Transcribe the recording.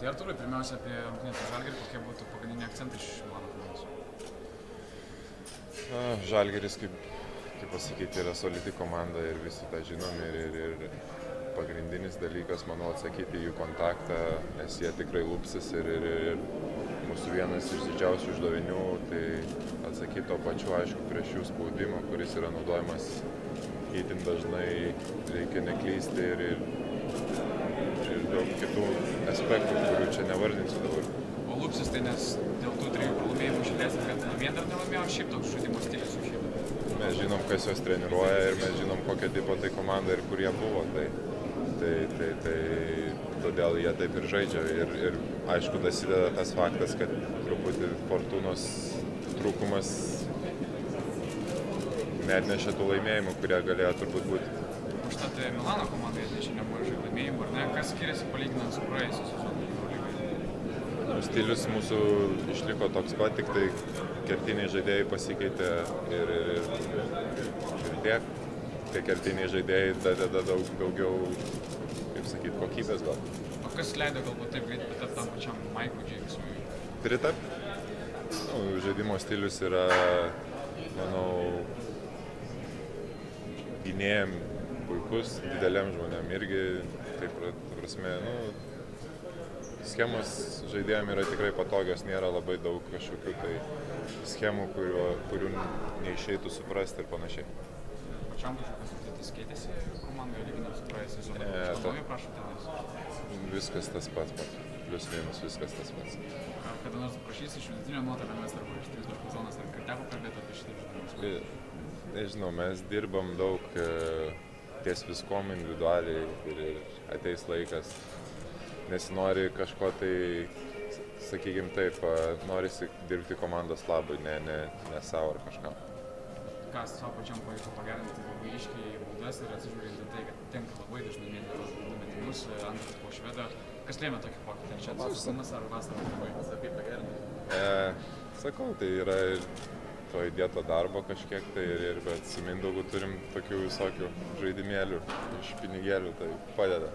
Tai Artūrai, pirmiausia apie rungtynės su Žalgiriu, kokie būtų pagrindiniai akcentai iš mano komandos? Žalgeris, kaip, kaip pasakyti, yra solidi komanda ir visi tą žinom ir, ir, ir pagrindinis dalykas, manau, atsakyti jų kontaktą, nes jie tikrai lūpsis ir, ir, ir mūsų vienas iš didžiausių uždavinių, tai atsakyti to pačiu, aišku, prieš jų spaudimą, kuris yra naudojamas įtin dažnai, reikia neklysti ir, ir, ir daug kitų aspektų, kurių čia nevardinsiu dabar. O Lupsis tai nes dėl tų trijų pralaimėjimų išlės, kad namie dar nelaimėjo, šiaip toks žaidimo stilius su šiaip. Mes žinom, kas juos treniruoja ir mes žinom, kokia tipo tai komanda ir kur jie buvo. Tai, tai, tai, tai todėl jie taip ir žaidžia. Ir, ir aišku, dasideda tas faktas, kad truputį fortūnos trūkumas net nešia tų laimėjimų, kurie galėjo turbūt būti. Užtat Milano komandai atnešė nemažai laimėjimų, ar ne? Kas skiriasi palyginant su praėjusiu sezonu? Nu, stilius mūsų išliko toks pat, tik tai kertiniai žaidėjai pasikeitė ir, ir, ir, ir tiek. Tie kertiniai žaidėjai dadeda daug daugiau, kaip sakyti, kokybės gal. O kas leido galbūt taip greitai pritapti tam pačiam Maikui Džeimsui? Pritap? Nu, žaidimo stilius yra, manau, gynėjim puikus, dideliam žmonėm irgi, taip, prasme, nu, schemos žaidėjim yra tikrai patogios, nėra labai daug kažkokių tai schemų, kuriuo, kurių neišeitų suprasti ir panašiai. Pačiam kažkokios užduotis keitėsi komandoje lyginant su praėjusiu sezonu? Ne, ta-? Viskas tas pats, pat. plius minus viskas tas pats. Ar kada nors prašys iš vidutinio nuotolio mes arba iš 3 taškų zonos, ar teko kalbėti apie šitą žaidimą? Nežinau, mes dirbam daug e, ties viskom individualiai ir, ir ateis laikas. Nesinori kažko tai, sakykime taip, e, norisi dirbti komandos labui, ne, ne, ne savo ar kažkam. Ką savo pačiam pavyko pagerinti labai iškiai baudas ir atsižiūrint į tai, kad tenka labai dažnai mėgti tos baudų metimus, e, antras po švedą. Kas lėmė tokį pokytį? Ar čia atsisukumas ar vasaros darbai? E, sakau, tai yra to įdėto darbo kažkiek tai ir, ir bet su Mindaugu turim tokių visokių žaidimėlių iš pinigėlių, tai padeda.